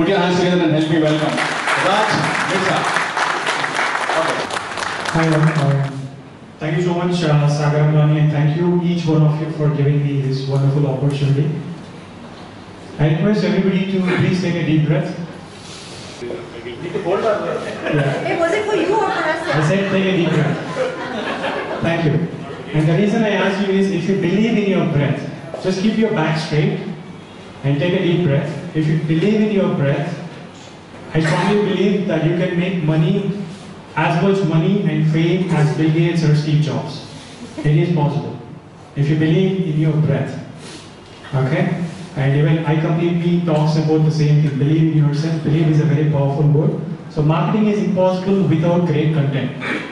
Put your hands together and help me welcome Raj Mishra. Okay. Hi, um, thank you so much, uh, Sagar Amlani, and thank you each one of you for giving me this wonderful opportunity. I request everybody to please take a deep breath. Yeah. Hey, was it for you or for us? I said take a deep breath. Thank you. And the reason I ask you is if you believe in your breath, just keep your back straight and take a deep breath. If you believe in your breath, I strongly believe that you can make money, as much money and fame as Bill Gates or Steve Jobs. It is possible. If you believe in your breath. Okay? And even I completely talks about the same thing. Believe in yourself. Believe is a very powerful word. So marketing is impossible without great content.